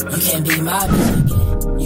You can't be my baby.